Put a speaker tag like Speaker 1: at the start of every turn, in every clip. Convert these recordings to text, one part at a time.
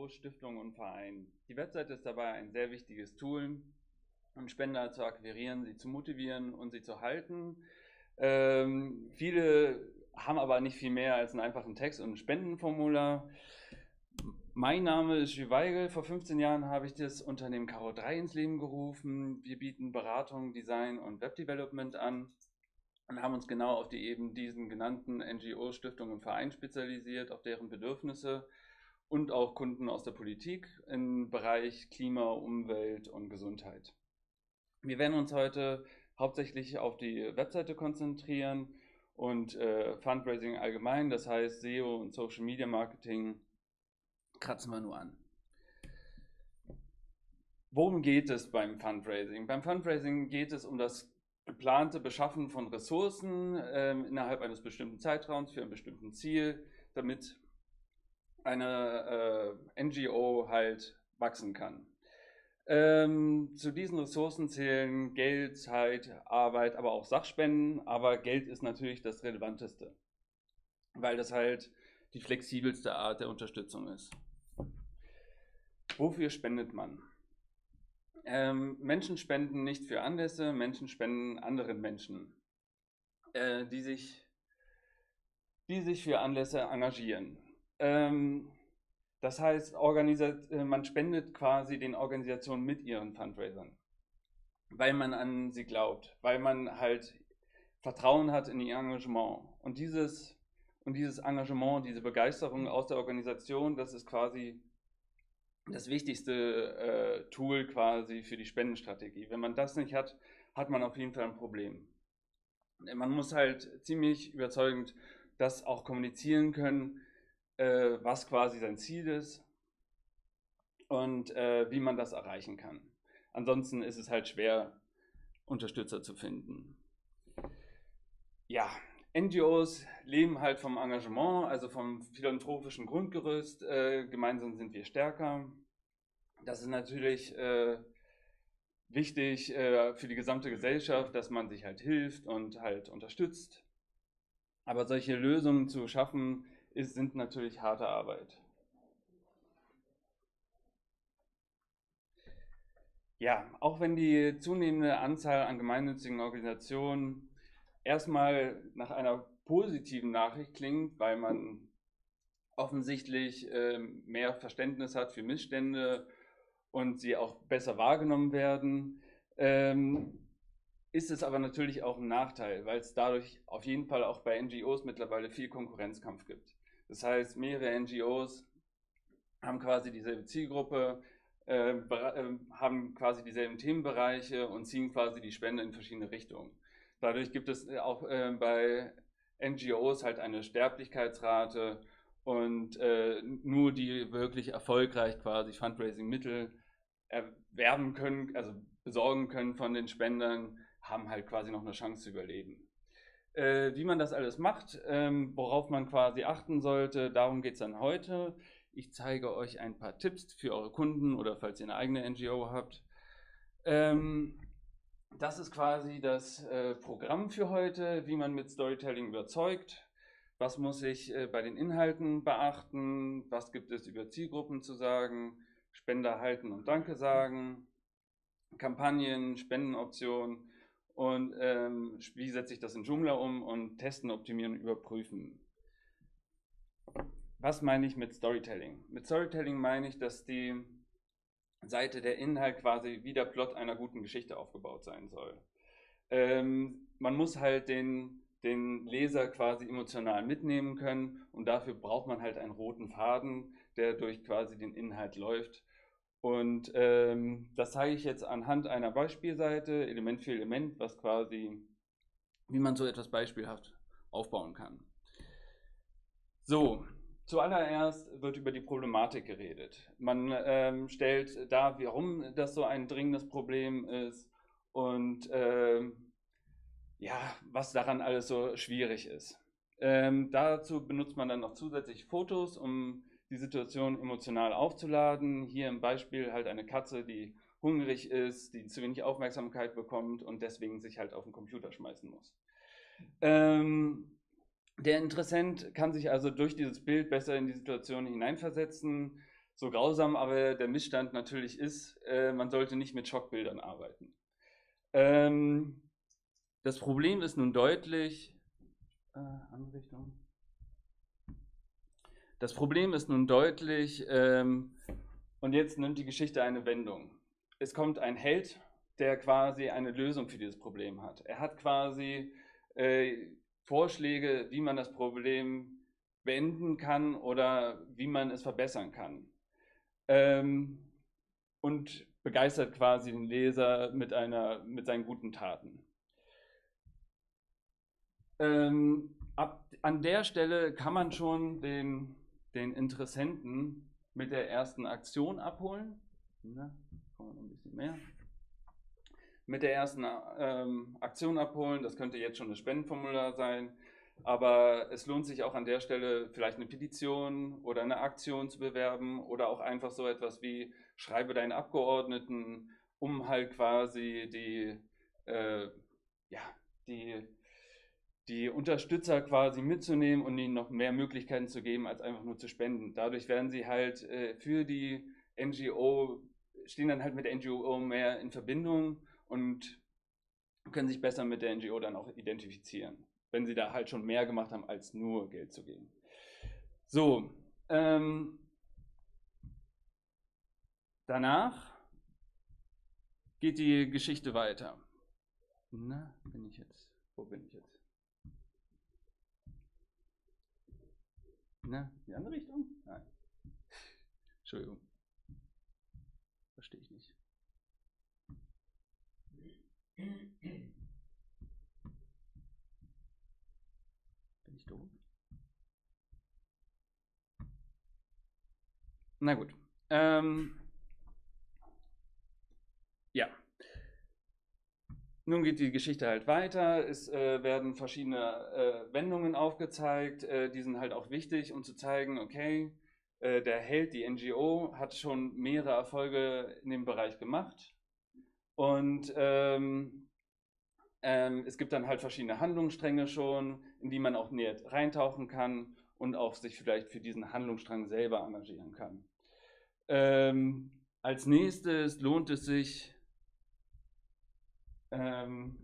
Speaker 1: NGOs, Stiftungen und Vereinen. Die Webseite ist dabei ein sehr wichtiges Tool, um Spender zu akquirieren, sie zu motivieren und sie zu halten. Ähm, viele haben aber nicht viel mehr als einen einfachen Text und ein Spendenformular. Mein Name ist Jules Weigel. Vor 15 Jahren habe ich das Unternehmen Caro 3 ins Leben gerufen. Wir bieten Beratung, Design und Webdevelopment an und haben uns genau auf die eben diesen genannten NGOs, Stiftungen und Vereinen spezialisiert, auf deren Bedürfnisse und auch Kunden aus der Politik im Bereich Klima, Umwelt und Gesundheit. Wir werden uns heute hauptsächlich auf die Webseite konzentrieren und äh, Fundraising allgemein, das heißt SEO und Social Media Marketing kratzen wir nur an. Worum geht es beim Fundraising? Beim Fundraising geht es um das geplante Beschaffen von Ressourcen äh, innerhalb eines bestimmten Zeitraums für ein bestimmtes Ziel, damit eine äh, NGO halt wachsen kann. Ähm, zu diesen Ressourcen zählen Geld, Zeit, Arbeit, aber auch Sachspenden. Aber Geld ist natürlich das Relevanteste, weil das halt die flexibelste Art der Unterstützung ist. Wofür spendet man? Ähm, Menschen spenden nicht für Anlässe, Menschen spenden anderen Menschen, äh, die, sich, die sich für Anlässe engagieren. Ähm, das heißt, äh, man spendet quasi den Organisationen mit ihren Fundraisern, weil man an sie glaubt, weil man halt Vertrauen hat in ihr Engagement. Und dieses, und dieses Engagement, diese Begeisterung aus der Organisation, das ist quasi das wichtigste äh, Tool quasi für die Spendenstrategie. Wenn man das nicht hat, hat man auf jeden Fall ein Problem. Man muss halt ziemlich überzeugend das auch kommunizieren können, äh, was quasi sein Ziel ist und äh, wie man das erreichen kann. Ansonsten ist es halt schwer, Unterstützer zu finden. Ja, NGOs leben halt vom Engagement, also vom philanthropischen Grundgerüst. Äh, gemeinsam sind wir stärker. Das ist natürlich äh, wichtig äh, für die gesamte Gesellschaft, dass man sich halt hilft und halt unterstützt. Aber solche Lösungen zu schaffen, ist, sind natürlich harte Arbeit. Ja, auch wenn die zunehmende Anzahl an gemeinnützigen Organisationen erstmal nach einer positiven Nachricht klingt, weil man offensichtlich äh, mehr Verständnis hat für Missstände und sie auch besser wahrgenommen werden, ähm, ist es aber natürlich auch ein Nachteil, weil es dadurch auf jeden Fall auch bei NGOs mittlerweile viel Konkurrenzkampf gibt. Das heißt, mehrere NGOs haben quasi dieselbe Zielgruppe, äh, äh, haben quasi dieselben Themenbereiche und ziehen quasi die Spende in verschiedene Richtungen. Dadurch gibt es auch äh, bei NGOs halt eine Sterblichkeitsrate und äh, nur die wirklich erfolgreich quasi Fundraising-Mittel erwerben können, also besorgen können von den Spendern, haben halt quasi noch eine Chance zu überleben. Äh, wie man das alles macht, ähm, worauf man quasi achten sollte, darum geht es dann heute. Ich zeige euch ein paar Tipps für eure Kunden oder falls ihr eine eigene NGO habt. Ähm, das ist quasi das äh, Programm für heute, wie man mit Storytelling überzeugt. Was muss ich äh, bei den Inhalten beachten? Was gibt es über Zielgruppen zu sagen? Spender halten und Danke sagen, Kampagnen, Spendenoptionen und ähm, wie setze ich das in Joomla um und testen, optimieren, überprüfen. Was meine ich mit Storytelling? Mit Storytelling meine ich, dass die Seite der Inhalt quasi wie der Plot einer guten Geschichte aufgebaut sein soll. Ähm, man muss halt den, den Leser quasi emotional mitnehmen können und dafür braucht man halt einen roten Faden, der durch quasi den Inhalt läuft und ähm, das zeige ich jetzt anhand einer Beispielseite, Element für Element, was quasi, wie man so etwas beispielhaft aufbauen kann. So, zuallererst wird über die Problematik geredet. Man ähm, stellt dar, warum das so ein dringendes Problem ist und ähm, ja, was daran alles so schwierig ist. Ähm, dazu benutzt man dann noch zusätzlich Fotos, um die Situation emotional aufzuladen. Hier im Beispiel halt eine Katze, die hungrig ist, die zu wenig Aufmerksamkeit bekommt und deswegen sich halt auf den Computer schmeißen muss. Ähm, der Interessent kann sich also durch dieses Bild besser in die Situation hineinversetzen. So grausam aber der Missstand natürlich ist, äh, man sollte nicht mit Schockbildern arbeiten. Ähm, das Problem ist nun deutlich, äh, Anrichtung. Das Problem ist nun deutlich, ähm, und jetzt nimmt die Geschichte eine Wendung. Es kommt ein Held, der quasi eine Lösung für dieses Problem hat. Er hat quasi äh, Vorschläge, wie man das Problem beenden kann oder wie man es verbessern kann. Ähm, und begeistert quasi den Leser mit, einer, mit seinen guten Taten. Ähm, ab, an der Stelle kann man schon den, den Interessenten mit der ersten Aktion abholen. Na, kommen wir ein bisschen mehr. Mit der ersten ähm, Aktion abholen, das könnte jetzt schon das Spendenformular sein, aber es lohnt sich auch an der Stelle vielleicht eine Petition oder eine Aktion zu bewerben oder auch einfach so etwas wie schreibe deinen Abgeordneten, um halt quasi die, äh, ja, die die Unterstützer quasi mitzunehmen und ihnen noch mehr Möglichkeiten zu geben, als einfach nur zu spenden. Dadurch werden sie halt äh, für die NGO, stehen dann halt mit der NGO mehr in Verbindung und können sich besser mit der NGO dann auch identifizieren, wenn sie da halt schon mehr gemacht haben, als nur Geld zu geben. So, ähm, danach geht die Geschichte weiter. Na, bin ich jetzt? Wo bin ich jetzt? Ne? Die andere Richtung? Nein. Entschuldigung. Verstehe ich nicht. Bin ich doof? Na gut. Ähm, ja. Nun geht die Geschichte halt weiter, es äh, werden verschiedene äh, Wendungen aufgezeigt, äh, die sind halt auch wichtig, um zu zeigen, okay, äh, der Held, die NGO, hat schon mehrere Erfolge in dem Bereich gemacht. Und ähm, ähm, es gibt dann halt verschiedene Handlungsstränge schon, in die man auch näher reintauchen kann und auch sich vielleicht für diesen Handlungsstrang selber engagieren kann. Ähm, als nächstes lohnt es sich, ähm,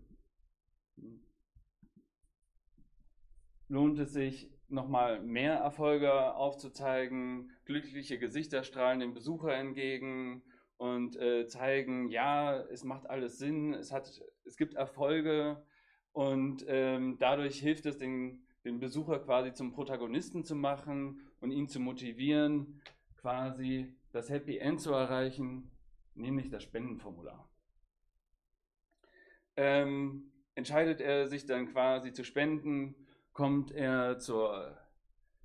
Speaker 1: lohnt es sich, nochmal mehr Erfolge aufzuzeigen. Glückliche Gesichter strahlen dem Besucher entgegen und äh, zeigen, ja, es macht alles Sinn, es, hat, es gibt Erfolge und ähm, dadurch hilft es den, den Besucher quasi zum Protagonisten zu machen und ihn zu motivieren, quasi das Happy End zu erreichen, nämlich das Spendenformular ähm, entscheidet er sich dann quasi zu spenden, kommt er zur,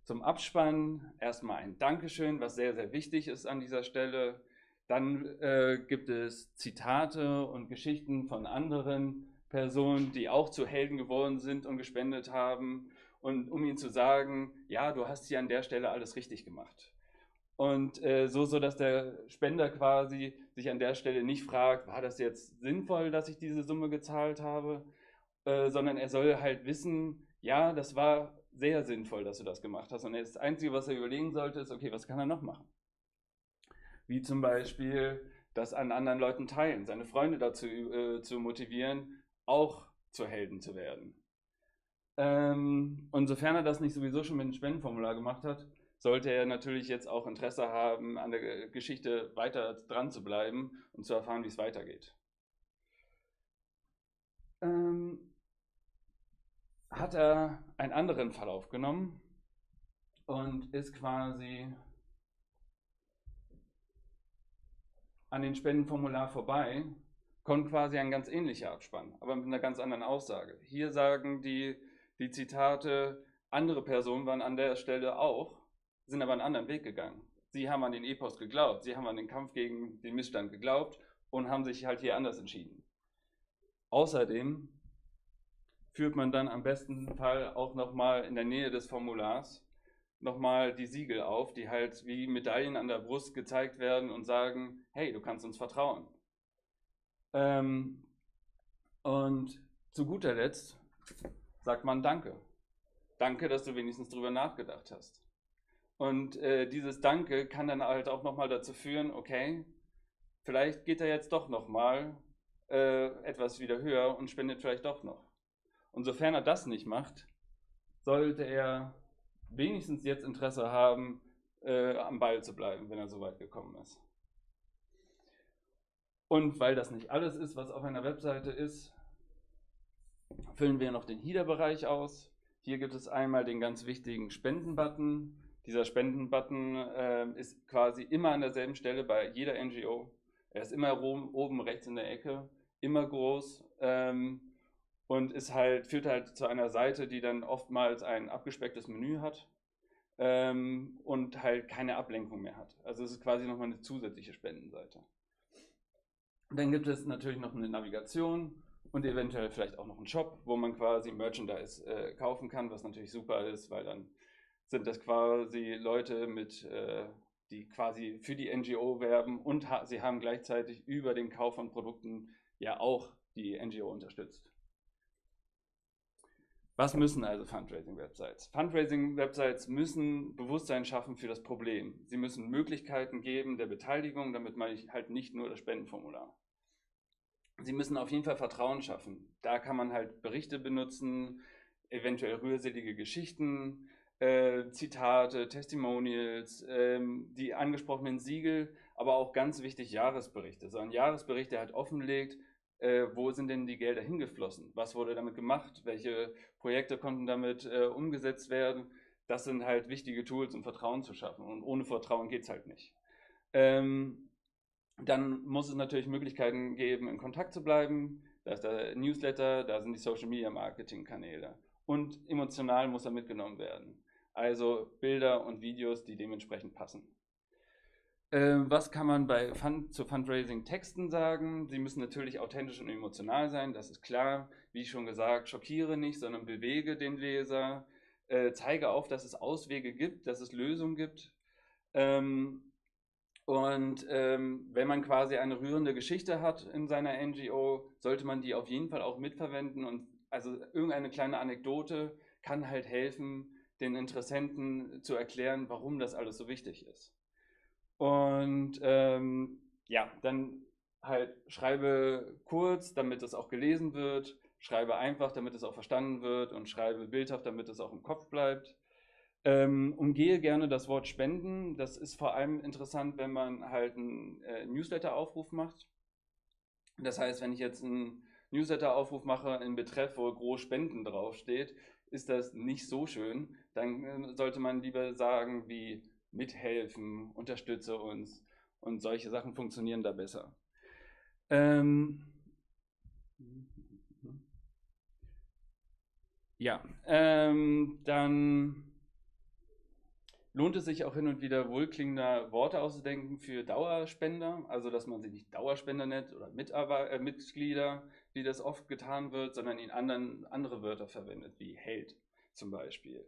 Speaker 1: zum Abspann. Erstmal ein Dankeschön, was sehr, sehr wichtig ist an dieser Stelle. Dann äh, gibt es Zitate und Geschichten von anderen Personen, die auch zu Helden geworden sind und gespendet haben. Und um ihnen zu sagen, ja, du hast hier an der Stelle alles richtig gemacht. Und äh, so, so, dass der Spender quasi sich an der Stelle nicht fragt, war das jetzt sinnvoll, dass ich diese Summe gezahlt habe, äh, sondern er soll halt wissen, ja, das war sehr sinnvoll, dass du das gemacht hast. Und das Einzige, was er überlegen sollte, ist, okay, was kann er noch machen? Wie zum Beispiel das an anderen Leuten teilen, seine Freunde dazu äh, zu motivieren, auch zu Helden zu werden. Ähm, und sofern er das nicht sowieso schon mit dem Spendenformular gemacht hat, sollte er natürlich jetzt auch Interesse haben, an der Geschichte weiter dran zu bleiben und zu erfahren, wie es weitergeht. Ähm, hat er einen anderen Verlauf genommen und ist quasi an den Spendenformular vorbei, kommt quasi ein ganz ähnlicher Abspann, aber mit einer ganz anderen Aussage. Hier sagen die, die Zitate, andere Personen waren an der Stelle auch sind aber einen anderen Weg gegangen. Sie haben an den Epos geglaubt, sie haben an den Kampf gegen den Missstand geglaubt und haben sich halt hier anders entschieden. Außerdem führt man dann am besten Fall auch nochmal in der Nähe des Formulars nochmal die Siegel auf, die halt wie Medaillen an der Brust gezeigt werden und sagen, hey, du kannst uns vertrauen. Ähm, und zu guter Letzt sagt man Danke. Danke, dass du wenigstens drüber nachgedacht hast. Und äh, dieses Danke kann dann halt auch nochmal dazu führen, okay, vielleicht geht er jetzt doch nochmal äh, etwas wieder höher und spendet vielleicht doch noch. Und sofern er das nicht macht, sollte er wenigstens jetzt Interesse haben, äh, am Ball zu bleiben, wenn er so weit gekommen ist. Und weil das nicht alles ist, was auf einer Webseite ist, füllen wir noch den HIDA-Bereich aus. Hier gibt es einmal den ganz wichtigen Spenden-Button. Dieser Spenden-Button äh, ist quasi immer an derselben Stelle bei jeder NGO. Er ist immer oben rechts in der Ecke, immer groß ähm, und ist halt, führt halt zu einer Seite, die dann oftmals ein abgespecktes Menü hat ähm, und halt keine Ablenkung mehr hat. Also es ist quasi nochmal eine zusätzliche Spendenseite. Dann gibt es natürlich noch eine Navigation und eventuell vielleicht auch noch einen Shop, wo man quasi Merchandise äh, kaufen kann, was natürlich super ist, weil dann sind das quasi Leute mit, äh, die quasi für die NGO werben und ha sie haben gleichzeitig über den Kauf von Produkten ja auch die NGO unterstützt. Was müssen also Fundraising-Websites? Fundraising-Websites müssen Bewusstsein schaffen für das Problem. Sie müssen Möglichkeiten geben der Beteiligung, damit ich halt nicht nur das Spendenformular. Sie müssen auf jeden Fall Vertrauen schaffen. Da kann man halt Berichte benutzen, eventuell rührselige Geschichten, äh, Zitate, Testimonials, ähm, die angesprochenen Siegel, aber auch ganz wichtig Jahresberichte. So ein Jahresbericht, der halt offenlegt, äh, wo sind denn die Gelder hingeflossen? Was wurde damit gemacht? Welche Projekte konnten damit äh, umgesetzt werden? Das sind halt wichtige Tools, um Vertrauen zu schaffen. Und ohne Vertrauen geht es halt nicht. Ähm, dann muss es natürlich Möglichkeiten geben, in Kontakt zu bleiben. Da ist der Newsletter, da sind die Social Media Marketing Kanäle. Und emotional muss er mitgenommen werden. Also Bilder und Videos, die dementsprechend passen. Ähm, was kann man bei Fund, zu Fundraising-Texten sagen? Sie müssen natürlich authentisch und emotional sein, das ist klar. Wie schon gesagt, schockiere nicht, sondern bewege den Leser. Äh, zeige auf, dass es Auswege gibt, dass es Lösungen gibt. Ähm, und ähm, wenn man quasi eine rührende Geschichte hat in seiner NGO, sollte man die auf jeden Fall auch mitverwenden. Und also irgendeine kleine Anekdote kann halt helfen, den Interessenten zu erklären, warum das alles so wichtig ist. Und ähm, ja, dann halt schreibe kurz, damit es auch gelesen wird, schreibe einfach, damit es auch verstanden wird und schreibe bildhaft, damit es auch im Kopf bleibt. Ähm, umgehe gerne das Wort Spenden. Das ist vor allem interessant, wenn man halt einen äh, Newsletter-Aufruf macht. Das heißt, wenn ich jetzt einen Newsletter-Aufruf mache in Betreff, wo groß Spenden draufsteht, ist das nicht so schön. Dann äh, sollte man lieber sagen, wie mithelfen, unterstütze uns und solche Sachen funktionieren da besser. Ähm, ja, ähm, dann lohnt es sich auch hin und wieder wohlklingender Worte auszudenken für Dauerspender, also dass man sie nicht Dauerspender nennt oder Mitarbeiter, äh, Mitglieder, wie das oft getan wird, sondern in anderen andere Wörter verwendet, wie Held zum Beispiel.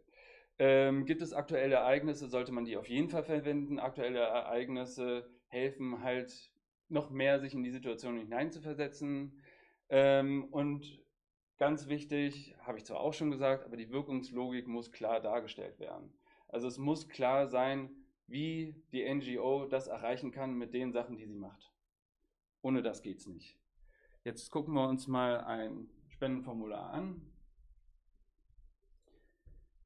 Speaker 1: Ähm, gibt es aktuelle Ereignisse, sollte man die auf jeden Fall verwenden. Aktuelle Ereignisse helfen halt noch mehr, sich in die Situation hineinzuversetzen. Ähm, und ganz wichtig, habe ich zwar auch schon gesagt, aber die Wirkungslogik muss klar dargestellt werden. Also es muss klar sein, wie die NGO das erreichen kann mit den Sachen, die sie macht. Ohne das geht es nicht. Jetzt gucken wir uns mal ein Spendenformular an.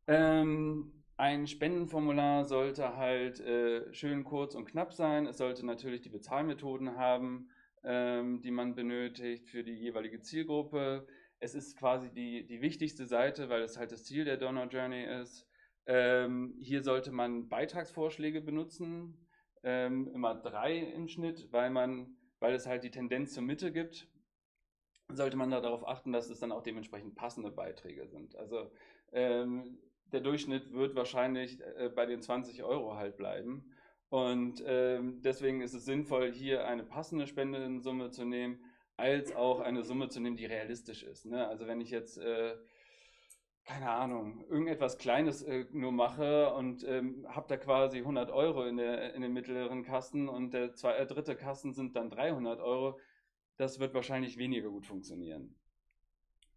Speaker 1: Ähm, ein Spendenformular sollte halt äh, schön kurz und knapp sein. Es sollte natürlich die Bezahlmethoden haben, ähm, die man benötigt für die jeweilige Zielgruppe. Es ist quasi die, die wichtigste Seite, weil es halt das Ziel der Donor Journey ist. Ähm, hier sollte man Beitragsvorschläge benutzen, ähm, immer drei im Schnitt, weil, man, weil es halt die Tendenz zur Mitte gibt. Sollte man darauf achten, dass es dann auch dementsprechend passende Beiträge sind. Also ähm, der Durchschnitt wird wahrscheinlich äh, bei den 20 Euro halt bleiben. Und ähm, deswegen ist es sinnvoll, hier eine passende Spendensumme zu nehmen, als auch eine Summe zu nehmen, die realistisch ist. Ne? Also wenn ich jetzt, äh, keine Ahnung, irgendetwas Kleines äh, nur mache und ähm, habe da quasi 100 Euro in, der, in den mittleren Kassen und der zwei, äh, dritte Kassen sind dann 300 Euro, das wird wahrscheinlich weniger gut funktionieren.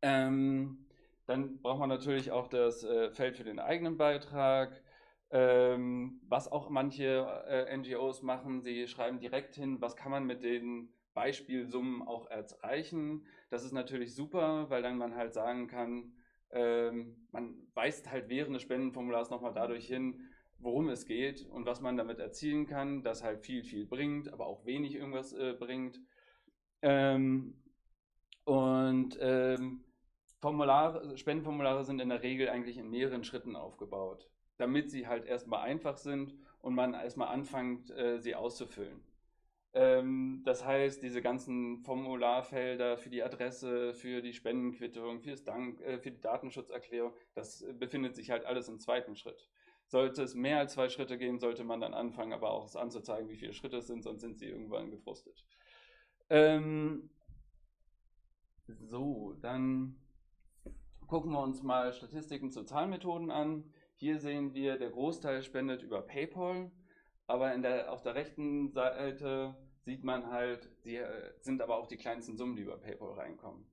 Speaker 1: Ähm, dann braucht man natürlich auch das äh, Feld für den eigenen Beitrag. Ähm, was auch manche äh, NGOs machen, sie schreiben direkt hin, was kann man mit den Beispielsummen auch erreichen. Das ist natürlich super, weil dann man halt sagen kann, ähm, man weist halt während des Spendenformulars nochmal dadurch hin, worum es geht und was man damit erzielen kann, das halt viel, viel bringt, aber auch wenig irgendwas äh, bringt. Ähm, und ähm, Formulare, Spendenformulare sind in der Regel eigentlich in mehreren Schritten aufgebaut, damit sie halt erstmal einfach sind und man erstmal anfängt, äh, sie auszufüllen. Ähm, das heißt, diese ganzen Formularfelder für die Adresse, für die Spendenquittung, Dank, äh, für die Datenschutzerklärung, das befindet sich halt alles im zweiten Schritt. Sollte es mehr als zwei Schritte gehen, sollte man dann anfangen, aber auch es anzuzeigen, wie viele Schritte es sind, sonst sind sie irgendwann gefrustet. Ähm, so, dann gucken wir uns mal Statistiken zu Zahlmethoden an. Hier sehen wir, der Großteil spendet über PayPal, aber der, auf der rechten Seite sieht man halt, die äh, sind aber auch die kleinsten Summen, die über PayPal reinkommen.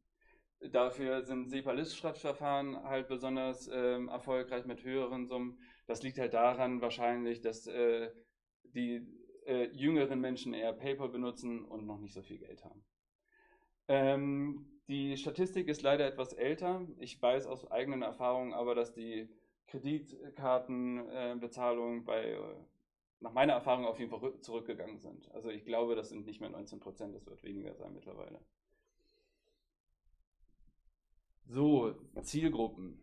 Speaker 1: Dafür sind SEPA-Listschriftverfahren halt besonders ähm, erfolgreich mit höheren Summen. Das liegt halt daran wahrscheinlich, dass äh, die äh, jüngeren Menschen eher PayPal benutzen und noch nicht so viel Geld haben. Ähm, die Statistik ist leider etwas älter. Ich weiß aus eigenen Erfahrungen aber, dass die Kreditkartenbezahlungen äh, bei, nach meiner Erfahrung auf jeden Fall zurückgegangen sind. Also ich glaube, das sind nicht mehr 19 Prozent, das wird weniger sein mittlerweile. So, Zielgruppen.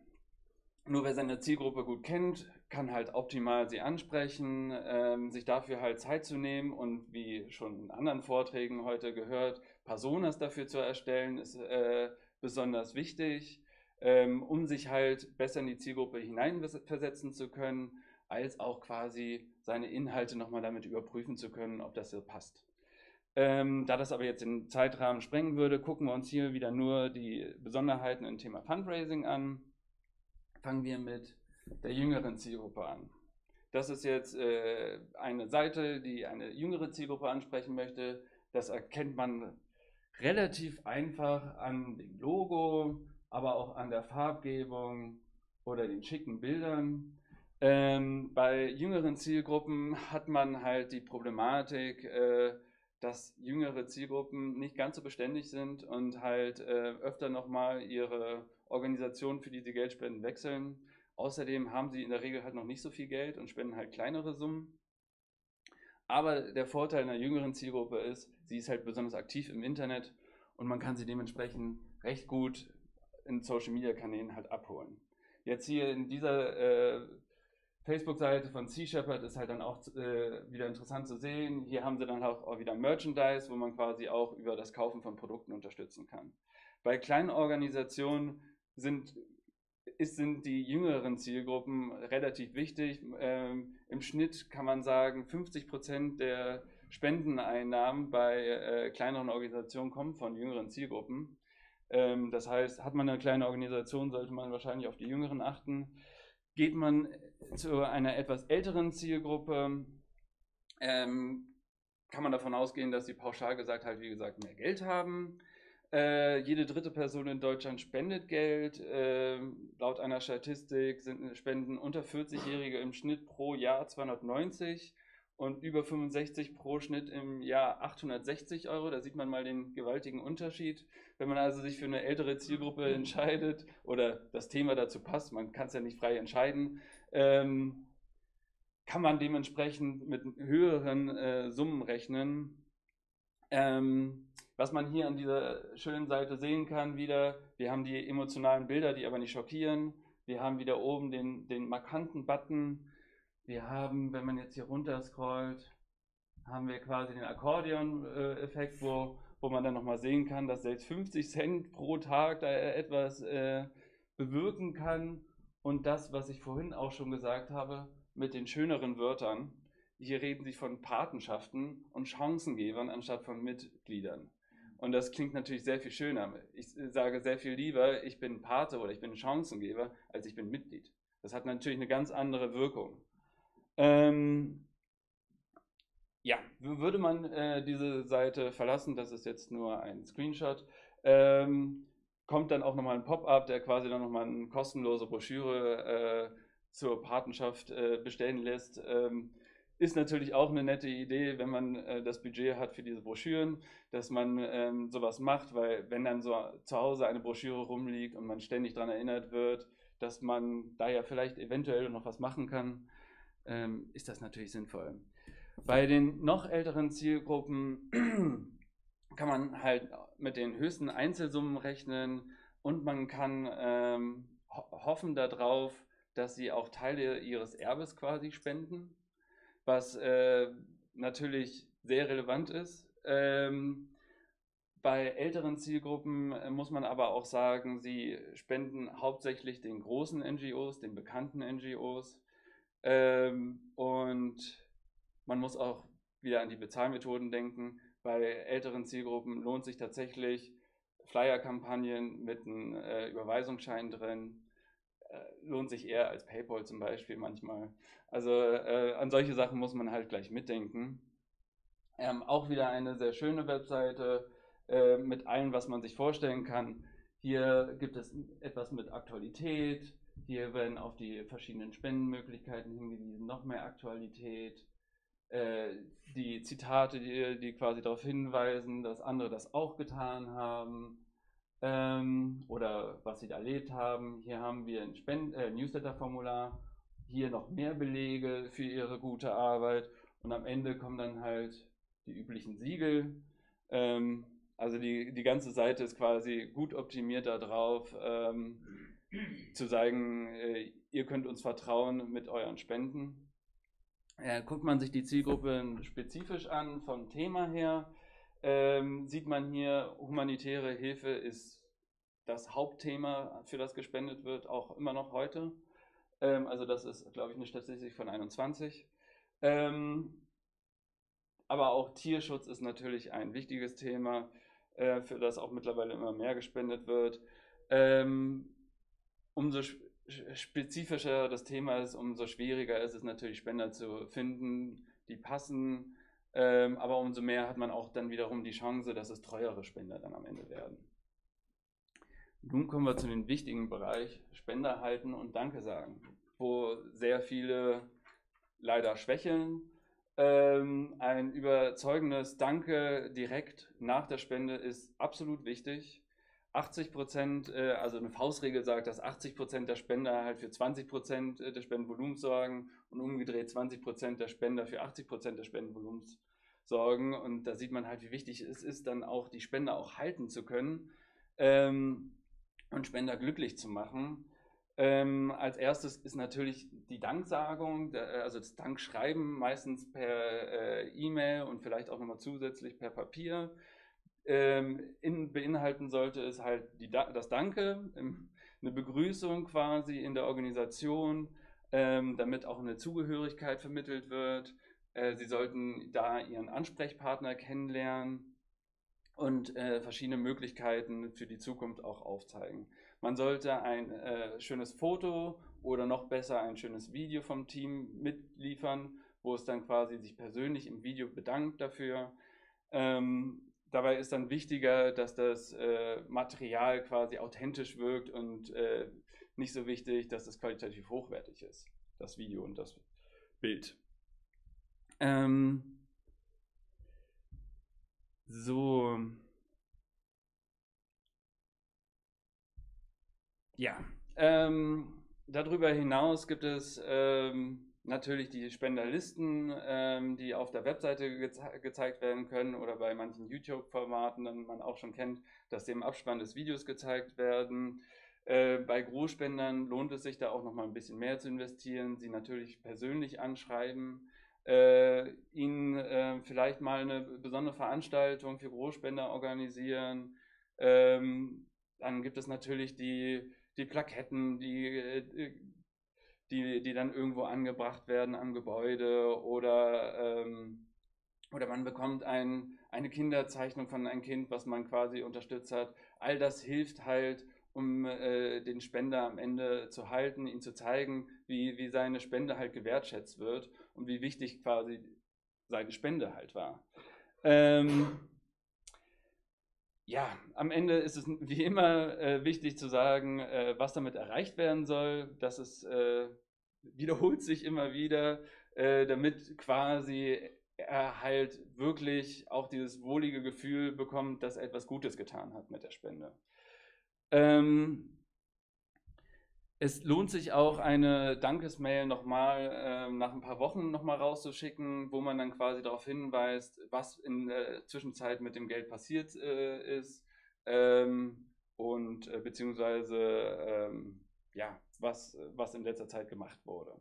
Speaker 1: Nur wer seine Zielgruppe gut kennt, kann halt optimal sie ansprechen, ähm, sich dafür halt Zeit zu nehmen und wie schon in anderen Vorträgen heute gehört, Personas dafür zu erstellen, ist äh, besonders wichtig, ähm, um sich halt besser in die Zielgruppe hineinversetzen zu können, als auch quasi seine Inhalte nochmal damit überprüfen zu können, ob das so passt. Ähm, da das aber jetzt den Zeitrahmen sprengen würde, gucken wir uns hier wieder nur die Besonderheiten im Thema Fundraising an. Fangen wir mit der jüngeren Zielgruppe an. Das ist jetzt äh, eine Seite, die eine jüngere Zielgruppe ansprechen möchte. Das erkennt man relativ einfach an dem Logo, aber auch an der Farbgebung oder den schicken Bildern. Ähm, bei jüngeren Zielgruppen hat man halt die Problematik, äh, dass jüngere Zielgruppen nicht ganz so beständig sind und halt äh, öfter nochmal ihre Organisation, für die sie Geld wechseln. Außerdem haben sie in der Regel halt noch nicht so viel Geld und spenden halt kleinere Summen. Aber der Vorteil einer jüngeren Zielgruppe ist, sie ist halt besonders aktiv im Internet und man kann sie dementsprechend recht gut in Social Media Kanälen halt abholen. Jetzt hier in dieser äh, Facebook-Seite von Sea Shepherd ist halt dann auch äh, wieder interessant zu sehen. Hier haben sie dann auch, auch wieder Merchandise, wo man quasi auch über das Kaufen von Produkten unterstützen kann. Bei kleinen Organisationen sind ist, sind die jüngeren Zielgruppen relativ wichtig. Ähm, Im Schnitt kann man sagen, 50 Prozent der Spendeneinnahmen bei äh, kleineren Organisationen kommen von jüngeren Zielgruppen. Ähm, das heißt, hat man eine kleine Organisation, sollte man wahrscheinlich auf die Jüngeren achten. Geht man zu einer etwas älteren Zielgruppe, ähm, kann man davon ausgehen, dass sie pauschal gesagt halt, wie gesagt, mehr Geld haben. Äh, jede dritte Person in Deutschland spendet Geld. Äh, laut einer Statistik sind Spenden unter 40-Jährige im Schnitt pro Jahr 290 und über 65 pro Schnitt im Jahr 860 Euro. Da sieht man mal den gewaltigen Unterschied. Wenn man also sich für eine ältere Zielgruppe entscheidet oder das Thema dazu passt, man kann es ja nicht frei entscheiden, ähm, kann man dementsprechend mit höheren äh, Summen rechnen. Ähm, was man hier an dieser schönen Seite sehen kann, wieder, wir haben die emotionalen Bilder, die aber nicht schockieren. Wir haben wieder oben den, den markanten Button. Wir haben, wenn man jetzt hier runter scrollt, haben wir quasi den Akkordeon-Effekt, wo, wo man dann nochmal sehen kann, dass selbst 50 Cent pro Tag da etwas äh, bewirken kann. Und das, was ich vorhin auch schon gesagt habe, mit den schöneren Wörtern, hier reden sie von Patenschaften und Chancengebern anstatt von Mitgliedern. Und das klingt natürlich sehr viel schöner. Ich sage sehr viel lieber, ich bin Pate oder ich bin Chancengeber, als ich bin Mitglied. Das hat natürlich eine ganz andere Wirkung. Ähm, ja, würde man äh, diese Seite verlassen, das ist jetzt nur ein Screenshot, ähm, kommt dann auch nochmal ein Pop-up, der quasi dann nochmal eine kostenlose Broschüre äh, zur Patenschaft äh, bestellen lässt. Ähm, ist natürlich auch eine nette Idee, wenn man äh, das Budget hat für diese Broschüren, dass man ähm, sowas macht, weil wenn dann so zu Hause eine Broschüre rumliegt und man ständig daran erinnert wird, dass man da ja vielleicht eventuell noch was machen kann, ähm, ist das natürlich sinnvoll. Bei den noch älteren Zielgruppen kann man halt mit den höchsten Einzelsummen rechnen und man kann ähm, ho hoffen darauf, dass sie auch Teile ihres Erbes quasi spenden was äh, natürlich sehr relevant ist. Ähm, bei älteren Zielgruppen äh, muss man aber auch sagen, sie spenden hauptsächlich den großen NGOs, den bekannten NGOs. Ähm, und man muss auch wieder an die Bezahlmethoden denken. Bei älteren Zielgruppen lohnt sich tatsächlich Flyer-Kampagnen mit einem äh, Überweisungsschein drin lohnt sich eher als PayPal zum Beispiel manchmal. Also äh, an solche Sachen muss man halt gleich mitdenken. Ähm, auch wieder eine sehr schöne Webseite äh, mit allem, was man sich vorstellen kann. Hier gibt es etwas mit Aktualität. Hier werden auf die verschiedenen Spendenmöglichkeiten hingewiesen, noch mehr Aktualität. Äh, die Zitate, die, die quasi darauf hinweisen, dass andere das auch getan haben ähm, oder was sie da erlebt haben. Hier haben wir ein äh, Newsletter-Formular, hier noch mehr Belege für ihre gute Arbeit und am Ende kommen dann halt die üblichen Siegel. Ähm, also die, die ganze Seite ist quasi gut optimiert darauf, ähm, zu sagen, äh, ihr könnt uns vertrauen mit euren Spenden. Äh, guckt man sich die Zielgruppe spezifisch an, vom Thema her, ähm, sieht man hier, humanitäre Hilfe ist das Hauptthema, für das gespendet wird, auch immer noch heute. Ähm, also das ist, glaube ich, eine Statistik von 21. Ähm, aber auch Tierschutz ist natürlich ein wichtiges Thema, äh, für das auch mittlerweile immer mehr gespendet wird. Ähm, umso spezifischer das Thema ist, umso schwieriger ist es natürlich, Spender zu finden, die passen. Ähm, aber umso mehr hat man auch dann wiederum die Chance, dass es treuere Spender dann am Ende werden. Nun kommen wir zu dem wichtigen Bereich Spender halten und Danke sagen, wo sehr viele leider schwächeln. Ähm, ein überzeugendes Danke direkt nach der Spende ist absolut wichtig. 80 Prozent, äh, also eine Faustregel sagt, dass 80 Prozent der Spender halt für 20 Prozent des Spendenvolumens sorgen und umgedreht 20 Prozent der Spender für 80 Prozent des Spendenvolumens sorgen. Und da sieht man halt, wie wichtig es ist, dann auch die Spender auch halten zu können ähm, und Spender glücklich zu machen. Ähm, als erstes ist natürlich die Danksagung, also das Dankschreiben meistens per äh, E-Mail und vielleicht auch nochmal zusätzlich per Papier ähm, in, beinhalten sollte, ist halt die, das Danke, ähm, eine Begrüßung quasi in der Organisation, ähm, damit auch eine Zugehörigkeit vermittelt wird. Äh, Sie sollten da Ihren Ansprechpartner kennenlernen und äh, verschiedene Möglichkeiten für die Zukunft auch aufzeigen. Man sollte ein äh, schönes Foto oder noch besser ein schönes Video vom Team mitliefern, wo es dann quasi sich persönlich im Video bedankt dafür. Ähm, Dabei ist dann wichtiger, dass das äh, Material quasi authentisch wirkt und äh, nicht so wichtig, dass es qualitativ hochwertig ist, das Video und das Bild. Ähm, so. Ja. Ähm, darüber hinaus gibt es ähm, natürlich die Spenderlisten, ähm, die auf der Webseite geze gezeigt werden können oder bei manchen YouTube-Formaten dann man auch schon kennt, dass sie im Abspann des Videos gezeigt werden. Äh, bei Großspendern lohnt es sich da auch noch mal ein bisschen mehr zu investieren, sie natürlich persönlich anschreiben, äh, ihnen äh, vielleicht mal eine besondere Veranstaltung für Großspender organisieren. Ähm, dann gibt es natürlich die, die Plaketten, die äh, die, die dann irgendwo angebracht werden am Gebäude oder, ähm, oder man bekommt ein, eine Kinderzeichnung von einem Kind, was man quasi unterstützt hat. All das hilft halt, um äh, den Spender am Ende zu halten, ihn zu zeigen, wie, wie seine Spende halt gewertschätzt wird und wie wichtig quasi seine Spende halt war. Ähm, ja, am Ende ist es wie immer äh, wichtig zu sagen, äh, was damit erreicht werden soll. Das ist äh, wiederholt sich immer wieder, äh, damit quasi er halt wirklich auch dieses wohlige Gefühl bekommt, dass er etwas Gutes getan hat mit der Spende. Ähm, es lohnt sich auch, eine Dankesmail nochmal äh, nach ein paar Wochen nochmal rauszuschicken, wo man dann quasi darauf hinweist, was in der Zwischenzeit mit dem Geld passiert äh, ist ähm, und äh, beziehungsweise ähm, ja, was, was in letzter Zeit gemacht wurde.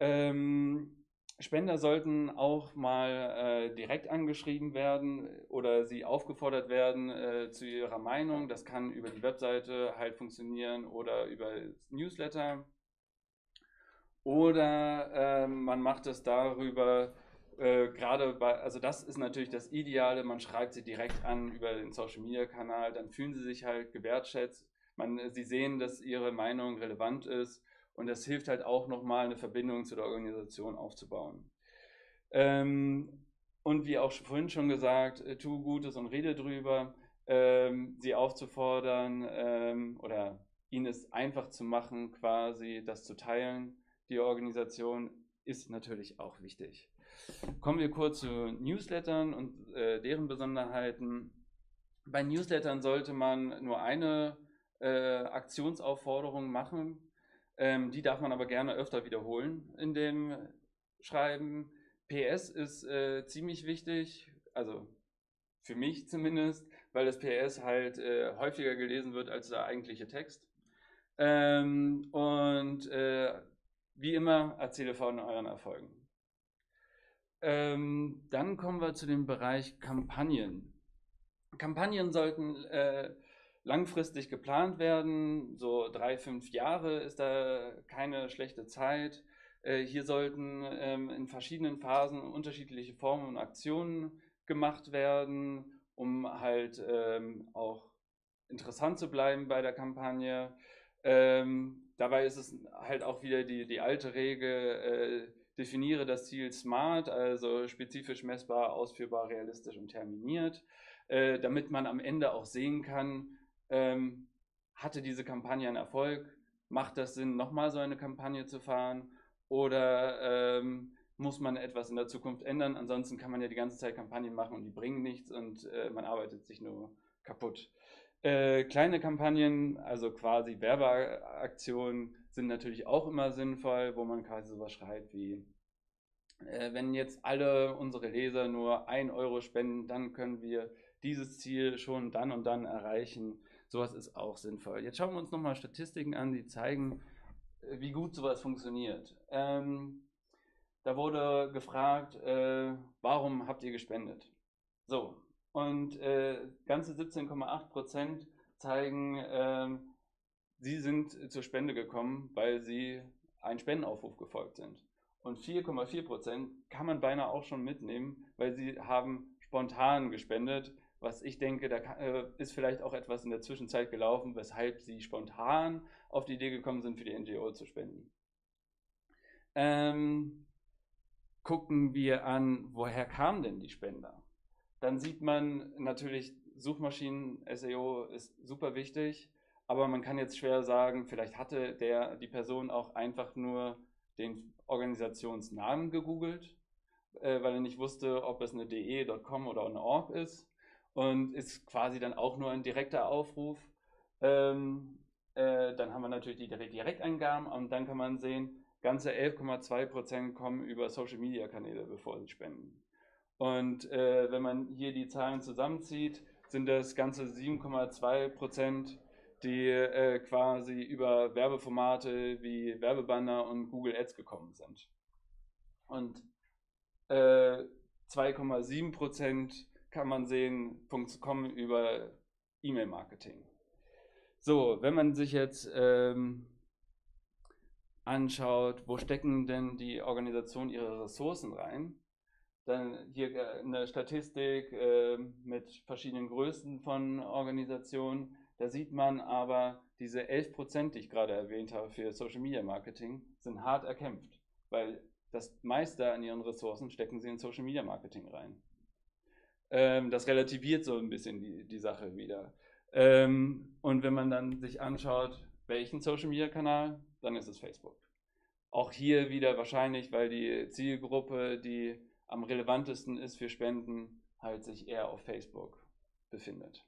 Speaker 1: Ähm, Spender sollten auch mal äh, direkt angeschrieben werden oder sie aufgefordert werden äh, zu ihrer Meinung. Das kann über die Webseite halt funktionieren oder über Newsletter. Oder äh, man macht es darüber, äh, gerade bei, also das ist natürlich das Ideale, man schreibt sie direkt an über den Social Media Kanal, dann fühlen sie sich halt gewertschätzt. Man, sie sehen, dass ihre Meinung relevant ist und das hilft halt auch nochmal eine Verbindung zu der Organisation aufzubauen. Ähm, und wie auch vorhin schon gesagt, äh, tu Gutes und rede drüber, ähm, sie aufzufordern ähm, oder ihnen es einfach zu machen, quasi das zu teilen. Die Organisation ist natürlich auch wichtig. Kommen wir kurz zu Newslettern und äh, deren Besonderheiten. Bei Newslettern sollte man nur eine äh, Aktionsaufforderung machen, ähm, die darf man aber gerne öfter wiederholen in dem Schreiben. PS ist äh, ziemlich wichtig, also für mich zumindest, weil das PS halt äh, häufiger gelesen wird als der eigentliche Text. Ähm, und äh, wie immer erzähle von euren Erfolgen. Ähm, dann kommen wir zu dem Bereich Kampagnen. Kampagnen sollten äh, langfristig geplant werden. So drei, fünf Jahre ist da keine schlechte Zeit. Äh, hier sollten ähm, in verschiedenen Phasen unterschiedliche Formen und Aktionen gemacht werden, um halt ähm, auch interessant zu bleiben bei der Kampagne. Ähm, dabei ist es halt auch wieder die, die alte Regel, äh, definiere das Ziel SMART, also spezifisch messbar, ausführbar, realistisch und terminiert, äh, damit man am Ende auch sehen kann, ähm, hatte diese Kampagne einen Erfolg? Macht das Sinn, nochmal so eine Kampagne zu fahren? Oder ähm, muss man etwas in der Zukunft ändern? Ansonsten kann man ja die ganze Zeit Kampagnen machen und die bringen nichts und äh, man arbeitet sich nur kaputt. Äh, kleine Kampagnen, also quasi Werbeaktionen, sind natürlich auch immer sinnvoll, wo man quasi sowas schreibt wie, äh, wenn jetzt alle unsere Leser nur ein Euro spenden, dann können wir dieses Ziel schon dann und dann erreichen. Sowas ist auch sinnvoll. Jetzt schauen wir uns nochmal Statistiken an, die zeigen, äh, wie gut sowas funktioniert. Ähm, da wurde gefragt, äh, warum habt ihr gespendet? So, und äh, ganze 17,8 Prozent zeigen, äh, sie sind zur Spende gekommen, weil sie einen Spendenaufruf gefolgt sind. Und 4,4 Prozent kann man beinahe auch schon mitnehmen, weil sie haben spontan gespendet, was ich denke, da äh, ist vielleicht auch etwas in der Zwischenzeit gelaufen, weshalb sie spontan auf die Idee gekommen sind, für die NGO zu spenden. Ähm, gucken wir an, woher kamen denn die Spender? Dann sieht man natürlich, Suchmaschinen, SEO ist super wichtig, aber man kann jetzt schwer sagen, vielleicht hatte der, die Person auch einfach nur den Organisationsnamen gegoogelt, äh, weil er nicht wusste, ob es eine de, oder eine org ist und ist quasi dann auch nur ein direkter Aufruf. Ähm, äh, dann haben wir natürlich die Direkteingaben und dann kann man sehen, ganze 11,2% kommen über Social Media Kanäle, bevor sie spenden. Und äh, wenn man hier die Zahlen zusammenzieht, sind das ganze 7,2%, die äh, quasi über Werbeformate wie Werbebanner und Google Ads gekommen sind. Und äh, 2,7% kann man sehen, kommen über E-Mail-Marketing. So, wenn man sich jetzt ähm, anschaut, wo stecken denn die Organisationen ihre Ressourcen rein, dann hier äh, eine Statistik äh, mit verschiedenen Größen von Organisationen. Da sieht man aber, diese 11 Prozent, die ich gerade erwähnt habe für Social Media Marketing, sind hart erkämpft, weil das meiste an ihren Ressourcen stecken sie in Social Media Marketing rein. Ähm, das relativiert so ein bisschen die, die Sache wieder. Ähm, und wenn man dann sich anschaut, welchen Social Media Kanal, dann ist es Facebook. auch hier wieder wahrscheinlich, weil die Zielgruppe, die am relevantesten ist für Spenden, halt sich eher auf Facebook befindet.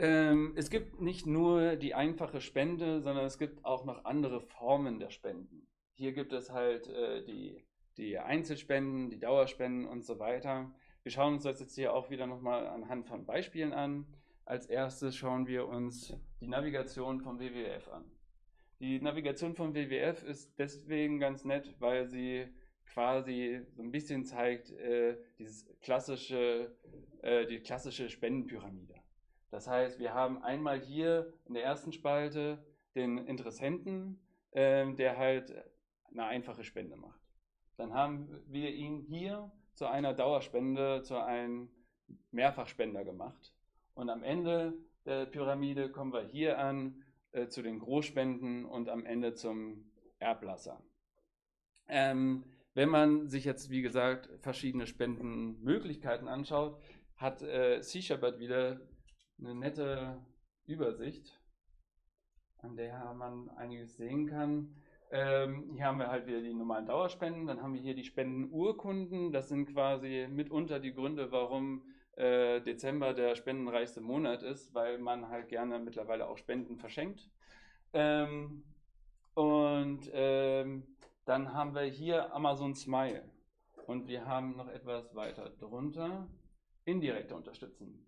Speaker 1: Ähm, es gibt nicht nur die einfache Spende, sondern es gibt auch noch andere Formen der Spenden. Hier gibt es halt äh, die, die Einzelspenden, die Dauerspenden und so weiter. Wir schauen uns das jetzt hier auch wieder nochmal anhand von Beispielen an. Als erstes schauen wir uns die Navigation vom WWF an. Die Navigation vom WWF ist deswegen ganz nett, weil sie quasi so ein bisschen zeigt, äh, dieses klassische, äh, die klassische Spendenpyramide. Das heißt, wir haben einmal hier in der ersten Spalte den Interessenten, äh, der halt eine einfache Spende macht. Dann haben wir ihn hier zu einer Dauerspende, zu einem Mehrfachspender gemacht. Und am Ende der Pyramide kommen wir hier an äh, zu den Großspenden und am Ende zum Erblasser. Ähm, wenn man sich jetzt, wie gesagt, verschiedene Spendenmöglichkeiten anschaut, hat äh, Sea Shepherd wieder eine nette Übersicht, an der man einiges sehen kann. Ähm, hier haben wir halt wieder die normalen Dauerspenden, dann haben wir hier die Spendenurkunden. Das sind quasi mitunter die Gründe, warum äh, Dezember der spendenreichste Monat ist, weil man halt gerne mittlerweile auch Spenden verschenkt. Ähm, und ähm, dann haben wir hier Amazon Smile. Und wir haben noch etwas weiter drunter indirekte Unterstützung.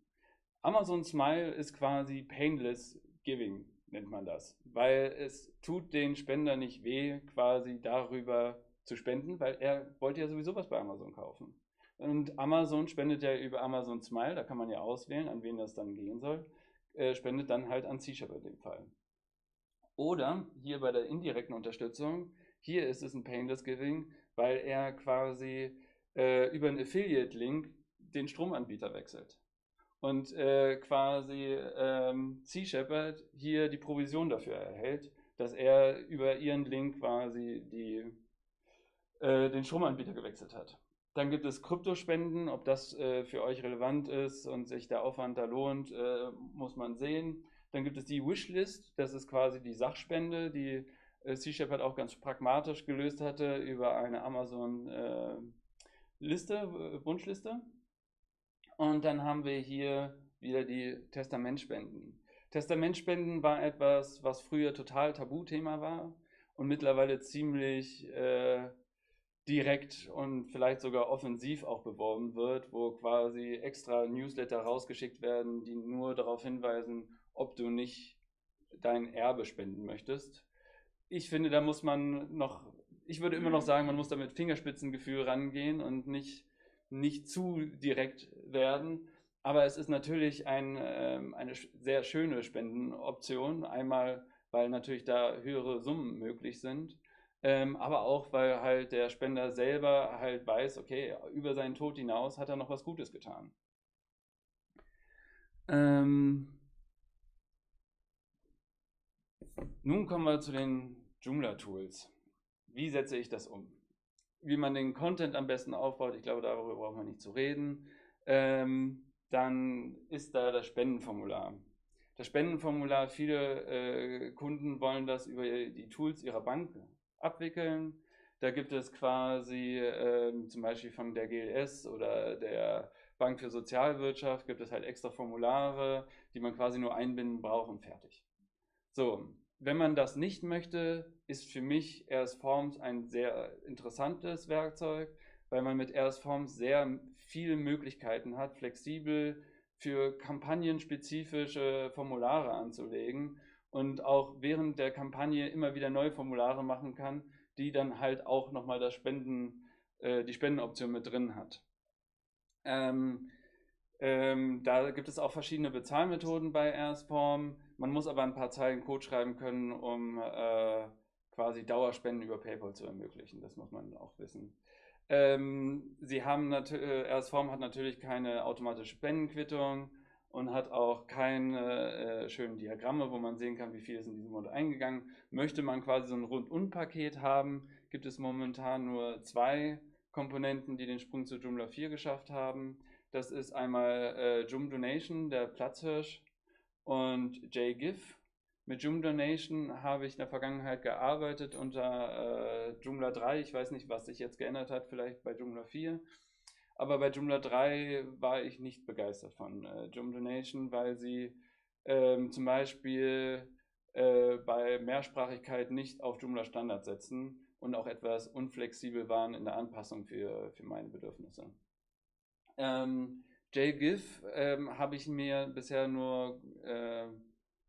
Speaker 1: Amazon Smile ist quasi painless giving, nennt man das, weil es tut den Spender nicht weh, quasi darüber zu spenden, weil er wollte ja sowieso was bei Amazon kaufen. Und Amazon spendet ja über Amazon Smile, da kann man ja auswählen, an wen das dann gehen soll, äh, spendet dann halt an C-Shop in dem Fall. Oder hier bei der indirekten Unterstützung, hier ist es ein Painless Giving, weil er quasi äh, über einen Affiliate-Link den Stromanbieter wechselt und äh, quasi ähm, Sea Shepherd hier die Provision dafür erhält, dass er über ihren Link quasi die, äh, den Stromanbieter gewechselt hat. Dann gibt es Kryptospenden, ob das äh, für euch relevant ist und sich der Aufwand da lohnt, äh, muss man sehen. Dann gibt es die Wishlist, das ist quasi die Sachspende, die äh, Sea Shepherd auch ganz pragmatisch gelöst hatte über eine Amazon-Liste, äh, Wunschliste. Und dann haben wir hier wieder die Testamentspenden. Testamentspenden war etwas, was früher total Tabuthema war und mittlerweile ziemlich äh, direkt und vielleicht sogar offensiv auch beworben wird, wo quasi extra Newsletter rausgeschickt werden, die nur darauf hinweisen, ob du nicht dein Erbe spenden möchtest. Ich finde, da muss man noch, ich würde immer noch sagen, man muss da mit Fingerspitzengefühl rangehen und nicht nicht zu direkt werden. Aber es ist natürlich ein, ähm, eine sehr schöne Spendenoption. Einmal, weil natürlich da höhere Summen möglich sind. Ähm, aber auch, weil halt der Spender selber halt weiß, okay, über seinen Tod hinaus hat er noch was Gutes getan. Ähm nun kommen wir zu den Joomla-Tools. Wie setze ich das um? Wie man den Content am besten aufbaut, ich glaube, darüber braucht man nicht zu reden. Ähm, dann ist da das Spendenformular. Das Spendenformular, viele äh, Kunden wollen das über die Tools ihrer Bank abwickeln. Da gibt es quasi äh, zum Beispiel von der GLS oder der Bank für Sozialwirtschaft gibt es halt extra Formulare, die man quasi nur einbinden braucht und fertig. So, wenn man das nicht möchte, ist für mich RS Forms ein sehr interessantes Werkzeug, weil man mit RS Forms sehr viele Möglichkeiten hat, flexibel für kampagnenspezifische Formulare anzulegen und auch während der Kampagne immer wieder neue Formulare machen kann, die dann halt auch nochmal das Spenden, äh, die Spendenoption mit drin hat. Ähm, ähm, da gibt es auch verschiedene Bezahlmethoden bei RS-Form. Man muss aber ein paar Zeilen Code schreiben können, um äh, quasi Dauerspenden über PayPal zu ermöglichen. Das muss man auch wissen. Ähm, sie haben äh, RS-Form hat natürlich keine automatische Spendenquittung und hat auch keine äh, schönen Diagramme, wo man sehen kann, wie viel ist in diesem Monat eingegangen. Möchte man quasi so ein Rundum-Paket haben, gibt es momentan nur zwei Komponenten, die den Sprung zu Joomla 4 geschafft haben. Das ist einmal äh, Joom Donation, der Platzhirsch, und JGIF. Mit Joom Donation habe ich in der Vergangenheit gearbeitet unter äh, Joomla 3. Ich weiß nicht, was sich jetzt geändert hat, vielleicht bei Joomla 4. Aber bei Joomla 3 war ich nicht begeistert von äh, Joom Donation, weil sie ähm, zum Beispiel äh, bei Mehrsprachigkeit nicht auf Joomla Standard setzen und auch etwas unflexibel waren in der Anpassung für, für meine Bedürfnisse. Ähm, JGIF ähm, habe ich mir bisher nur äh,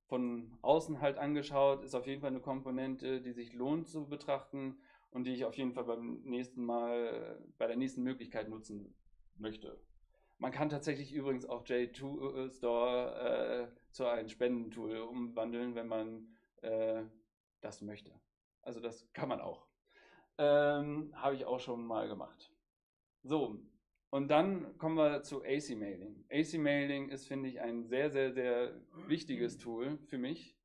Speaker 1: von außen halt angeschaut, ist auf jeden Fall eine Komponente, die sich lohnt zu betrachten und die ich auf jeden Fall beim nächsten Mal, bei der nächsten Möglichkeit nutzen möchte. Man kann tatsächlich übrigens auch J2 Store äh, zu einem Spendentool umwandeln, wenn man äh, das möchte. Also das kann man auch. Ähm, Habe ich auch schon mal gemacht. So, und dann kommen wir zu AC-Mailing. AC-Mailing ist, finde ich, ein sehr, sehr, sehr wichtiges Tool für mich,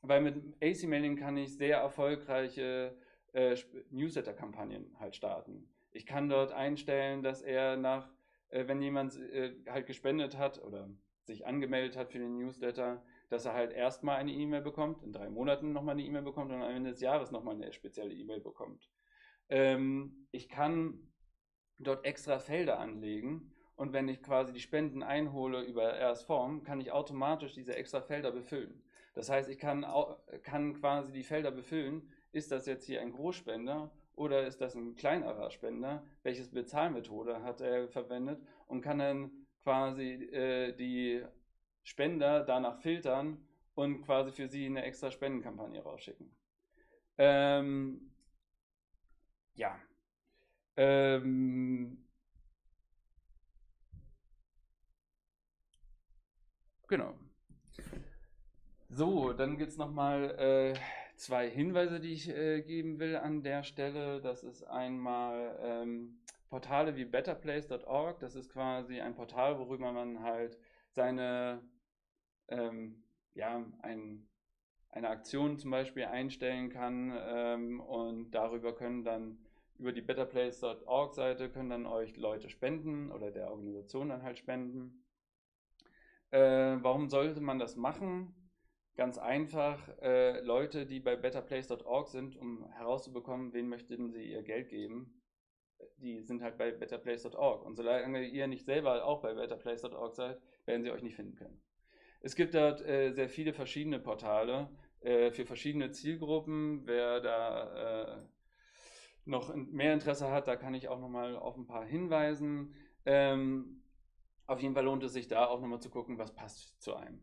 Speaker 1: weil mit AC-Mailing kann ich sehr erfolgreiche äh, Newsletter-Kampagnen halt starten. Ich kann dort einstellen, dass er nach, äh, wenn jemand äh, halt gespendet hat oder sich angemeldet hat für den Newsletter, dass er halt erstmal eine E-Mail bekommt, in drei Monaten nochmal eine E-Mail bekommt und am Ende des Jahres nochmal eine spezielle E-Mail bekommt. Ähm, ich kann dort extra Felder anlegen und wenn ich quasi die Spenden einhole über RS-Form, kann ich automatisch diese extra Felder befüllen. Das heißt, ich kann, kann quasi die Felder befüllen, ist das jetzt hier ein Großspender oder ist das ein kleinerer Spender, welches Bezahlmethode hat er verwendet und kann dann quasi äh, die Spender danach filtern und quasi für sie eine extra Spendenkampagne rausschicken. Ähm, ja. Ähm, genau. So, dann gibt es nochmal äh, zwei Hinweise, die ich äh, geben will an der Stelle. Das ist einmal ähm, Portale wie betterplace.org. Das ist quasi ein Portal, worüber man halt seine, ähm, ja, ein, eine Aktion zum Beispiel einstellen kann ähm, und darüber können dann über die betterplace.org Seite können dann euch Leute spenden oder der Organisation dann halt spenden. Äh, warum sollte man das machen? Ganz einfach, äh, Leute, die bei betterplace.org sind, um herauszubekommen, wen möchten sie ihr Geld geben, die sind halt bei betterplace.org. Und solange ihr nicht selber auch bei betterplace.org seid, werden sie euch nicht finden können. Es gibt dort äh, sehr viele verschiedene Portale äh, für verschiedene Zielgruppen. Wer da äh, noch mehr Interesse hat, da kann ich auch nochmal auf ein paar hinweisen. Ähm, auf jeden Fall lohnt es sich da auch nochmal zu gucken, was passt zu einem.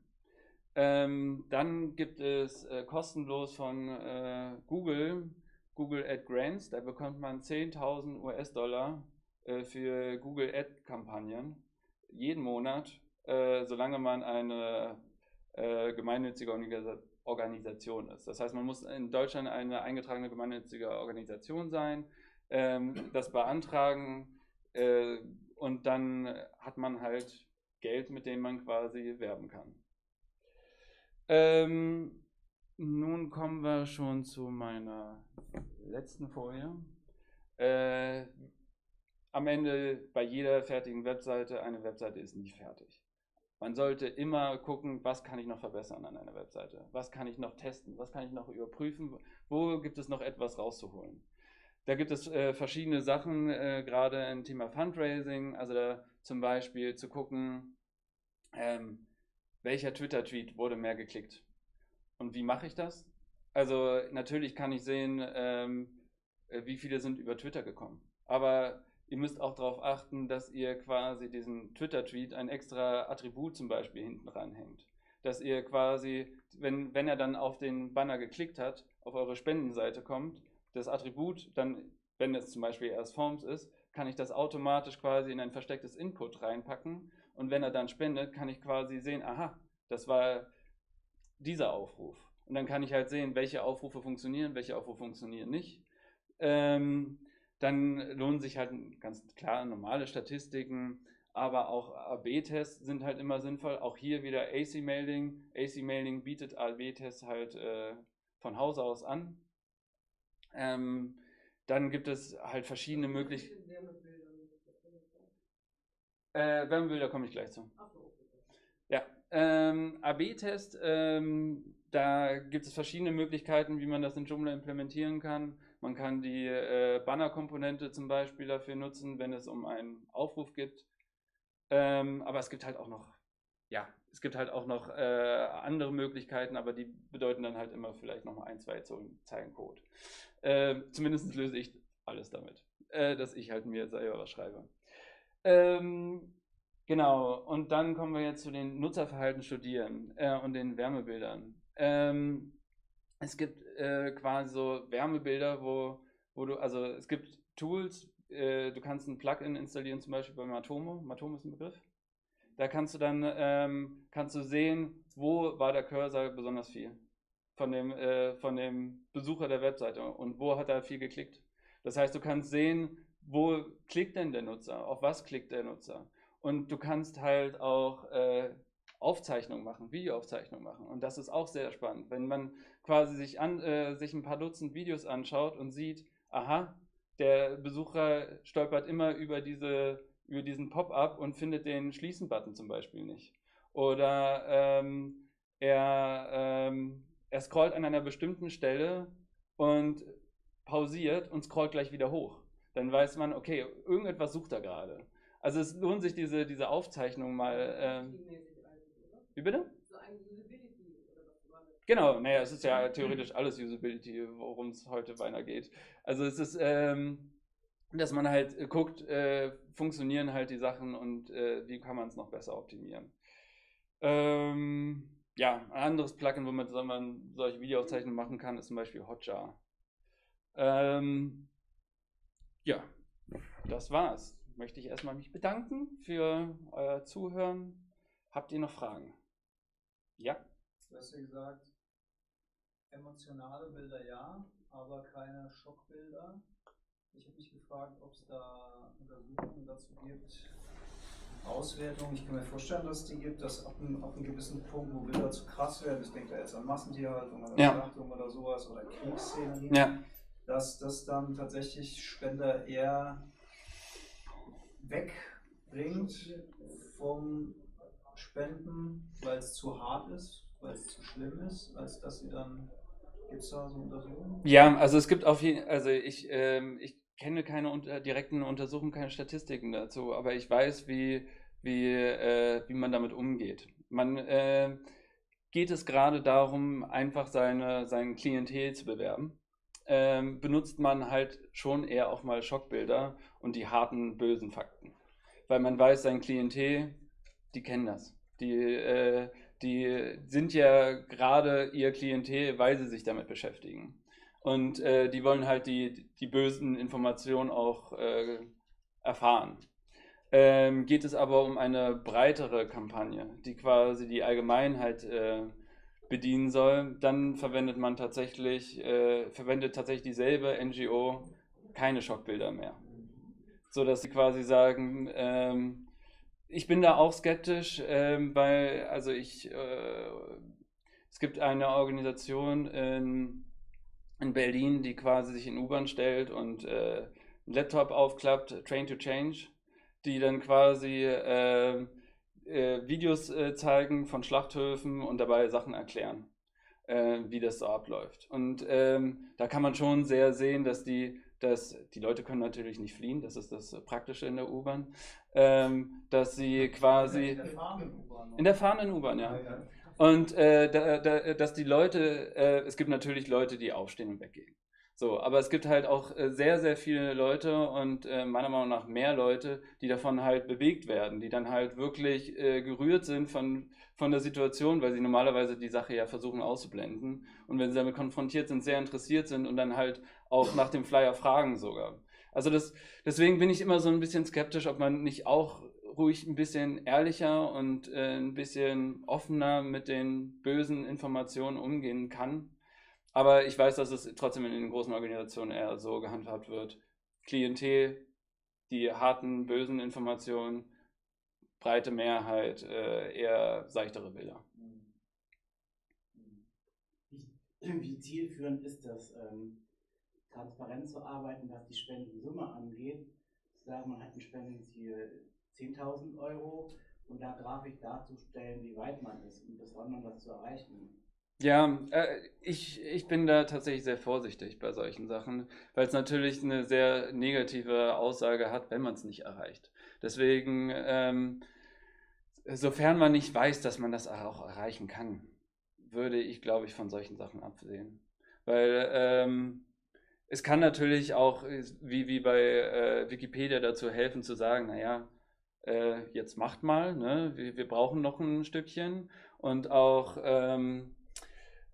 Speaker 1: Ähm, dann gibt es äh, kostenlos von äh, Google Google Ad Grants, da bekommt man 10.000 US-Dollar äh, für Google Ad-Kampagnen jeden Monat, äh, solange man eine äh, gemeinnützige Organisation ist. Das heißt, man muss in Deutschland eine eingetragene gemeinnützige Organisation sein, ähm, das beantragen äh, und dann hat man halt Geld, mit dem man quasi werben kann. Ähm, nun kommen wir schon zu meiner letzten Folie. Äh, am Ende bei jeder fertigen Webseite, eine Webseite ist nie fertig. Man sollte immer gucken, was kann ich noch verbessern an einer Webseite? Was kann ich noch testen? Was kann ich noch überprüfen? Wo gibt es noch etwas rauszuholen? Da gibt es äh, verschiedene Sachen, äh, gerade im Thema Fundraising, also da zum Beispiel zu gucken, ähm, welcher Twitter-Tweet wurde mehr geklickt und wie mache ich das? Also natürlich kann ich sehen, ähm, äh, wie viele sind über Twitter gekommen. Aber ihr müsst auch darauf achten, dass ihr quasi diesen Twitter-Tweet ein extra Attribut zum Beispiel hinten ranhängt. Dass ihr quasi, wenn, wenn er dann auf den Banner geklickt hat, auf eure Spendenseite kommt, das Attribut dann, wenn es zum Beispiel erst Forms ist, kann ich das automatisch quasi in ein verstecktes Input reinpacken. Und wenn er dann spendet, kann ich quasi sehen, aha, das war dieser Aufruf. Und dann kann ich halt sehen, welche Aufrufe funktionieren, welche Aufrufe funktionieren nicht. Ähm, dann lohnen sich halt ganz klar normale Statistiken, aber auch AB-Tests sind halt immer sinnvoll. Auch hier wieder AC-Mailing. AC-Mailing bietet AB-Tests halt äh, von Haus aus an. Ähm, dann gibt es halt verschiedene Möglichkeiten. Äh, Wärmebilder komme ich gleich zu. Ja, ähm, AB-Test, ähm, da gibt es verschiedene Möglichkeiten, wie man das in Joomla implementieren kann. Man kann die äh, Banner-Komponente zum Beispiel dafür nutzen, wenn es um einen Aufruf geht. Ähm, aber es gibt halt auch noch, ja, es gibt halt auch noch äh, andere Möglichkeiten, aber die bedeuten dann halt immer vielleicht noch mal ein, zwei Zeilen Code. Äh, zumindest löse ich alles damit, äh, dass ich halt mir selber was schreibe. Ähm, genau, und dann kommen wir jetzt zu den Nutzerverhalten studieren äh, und den Wärmebildern. Ähm, es gibt äh, quasi so Wärmebilder, wo, wo du, also es gibt Tools, äh, du kannst ein Plugin installieren, zum Beispiel bei Matomo. Matomo ist ein Begriff. Da kannst du dann ähm, kannst du sehen, wo war der Cursor besonders viel von dem, äh, von dem Besucher der Webseite und wo hat er viel geklickt. Das heißt, du kannst sehen, wo klickt denn der Nutzer, auf was klickt der Nutzer. Und du kannst halt auch äh, Aufzeichnungen machen, Videoaufzeichnungen machen. Und das ist auch sehr spannend, wenn man quasi sich, an, äh, sich ein paar Dutzend Videos anschaut und sieht, aha, der Besucher stolpert immer über, diese, über diesen Pop-up und findet den Schließen-Button zum Beispiel nicht. Oder ähm, er, ähm, er scrollt an einer bestimmten Stelle und pausiert und scrollt gleich wieder hoch. Dann weiß man, okay, irgendetwas sucht er gerade. Also es lohnt sich, diese, diese Aufzeichnung mal. Ähm, wie bitte? Genau, naja, es ist ja theoretisch alles Usability, worum es heute beinahe geht. Also es ist, ähm, dass man halt guckt, äh, funktionieren halt die Sachen und äh, wie kann man es noch besser optimieren. Ähm, ja, ein anderes Plugin, womit man solche Videoaufzeichnungen machen kann, ist zum Beispiel Hotjar. Ähm, ja, das war's. Möchte ich erstmal mich bedanken für euer Zuhören. Habt ihr noch Fragen? Ja?
Speaker 2: Du hast ja gesagt, emotionale Bilder ja, aber keine Schockbilder. Ich habe mich gefragt, ob es da Untersuchungen dazu gibt, Auswertungen. Ich kann mir vorstellen, dass es die gibt, dass ab einem, ab einem gewissen Punkt, wo Bilder zu krass werden, ich denke da jetzt an Massentierhaltung oder ja. Schlachtung oder sowas oder Kriegsszenen, ja. dass das dann tatsächlich Spender eher wegbringt vom Spenden, weil es zu hart ist, weil es zu schlimm ist, als dass sie dann Gibt es da so Untersuchungen?
Speaker 1: Ja, also es gibt auf jeden also ich, ähm, ich kenne keine unter, direkten Untersuchungen, keine Statistiken dazu, aber ich weiß, wie, wie, äh, wie man damit umgeht. Man äh, geht es gerade darum, einfach seine, sein Klientel zu bewerben. Ähm, benutzt man halt schon eher auch mal Schockbilder und die harten, bösen Fakten. Weil man weiß, sein Klientel, die kennen das. Die, äh, die sind ja gerade ihr Klientel, weil sie sich damit beschäftigen. Und äh, die wollen halt die, die bösen Informationen auch äh, erfahren. Ähm, geht es aber um eine breitere Kampagne, die quasi die Allgemeinheit äh, bedienen soll, dann verwendet man tatsächlich, äh, verwendet tatsächlich dieselbe NGO keine Schockbilder mehr. So dass sie quasi sagen, ähm, ich bin da auch skeptisch, ähm, weil, also ich, äh, es gibt eine Organisation in, in Berlin, die quasi sich in U-Bahn stellt und äh, einen Laptop aufklappt, Train to Change, die dann quasi äh, äh Videos äh, zeigen von Schlachthöfen und dabei Sachen erklären, äh, wie das so abläuft. Und ähm, da kann man schon sehr sehen, dass die dass die Leute können natürlich nicht fliehen, das ist das Praktische in der U-Bahn, ähm, dass sie quasi in der fahrenden In der fahrenden U-Bahn, ja. Und äh, da, da, dass die Leute, äh, es gibt natürlich Leute, die aufstehen und weggehen. So, aber es gibt halt auch äh, sehr, sehr viele Leute und äh, meiner Meinung nach mehr Leute, die davon halt bewegt werden, die dann halt wirklich äh, gerührt sind von, von der Situation, weil sie normalerweise die Sache ja versuchen auszublenden. Und wenn sie damit konfrontiert sind, sehr interessiert sind und dann halt auch nach dem Flyer fragen sogar. Also das, deswegen bin ich immer so ein bisschen skeptisch, ob man nicht auch ruhig ein bisschen ehrlicher und äh, ein bisschen offener mit den bösen Informationen umgehen kann. Aber ich weiß, dass es trotzdem in den großen Organisationen eher so gehandhabt wird. Klientel, die harten, bösen Informationen, breite Mehrheit, äh, eher seichtere Bilder.
Speaker 3: Wie zielführend ist das, ähm, transparent zu arbeiten, was die Spendensumme angeht? Zu sagen, man hat ein Spendenziel 10.000 Euro und da grafisch darzustellen, wie weit man ist, um das anderen das zu erreichen.
Speaker 1: Ja, äh, ich, ich bin da tatsächlich sehr vorsichtig bei solchen Sachen, weil es natürlich eine sehr negative Aussage hat, wenn man es nicht erreicht. Deswegen, ähm, sofern man nicht weiß, dass man das auch erreichen kann, würde ich, glaube ich, von solchen Sachen absehen. Weil ähm, es kann natürlich auch, wie, wie bei äh, Wikipedia, dazu helfen zu sagen, naja, äh, jetzt macht mal, ne? wir, wir brauchen noch ein Stückchen. Und auch ähm,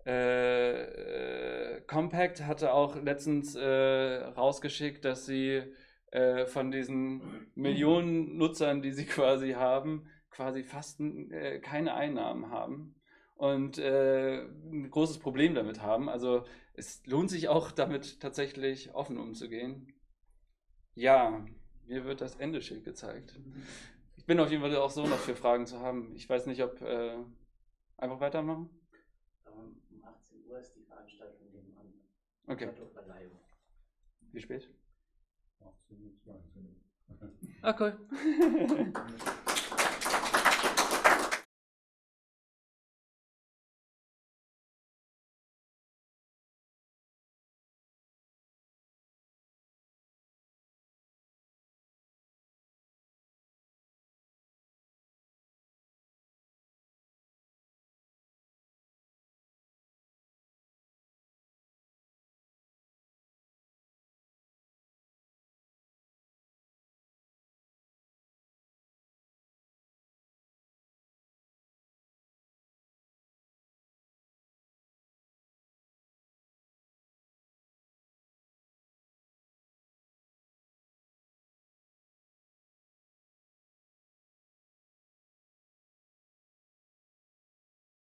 Speaker 1: äh, Compact hatte auch letztens äh, rausgeschickt, dass sie äh, von diesen Millionen Nutzern, die sie quasi haben, quasi fast äh, keine Einnahmen haben und äh, ein großes Problem damit haben. Also es lohnt sich auch damit tatsächlich offen umzugehen. Ja, mir wird das Endeschild gezeigt. Ich bin auf jeden Fall auch so noch für Fragen zu haben. Ich weiß nicht, ob äh, einfach weitermachen.
Speaker 3: Um 18 Uhr ist die Veranstaltung nebenan.
Speaker 1: Okay. Wie spät?
Speaker 4: 18 Uhr 19
Speaker 1: Ah, cool.